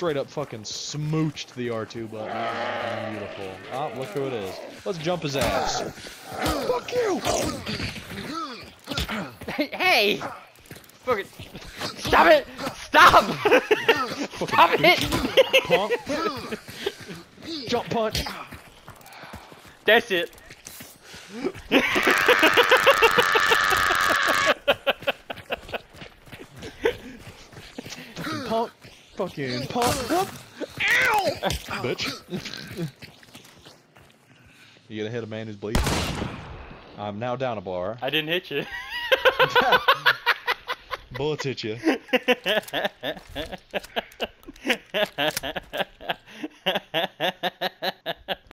straight up fucking smooched the R2 button. Beautiful. Ah, look who it is. Let's jump his ass. Fuck you! hey! Fucking stop it! Stop! Stop it! Punk. Jump punch. That's it. Punk. Fucking punk. Whoop. Ow! Bitch. you gonna hit a man who's bleeding? I'm now down a bar. I didn't hit you. Bullets hit you.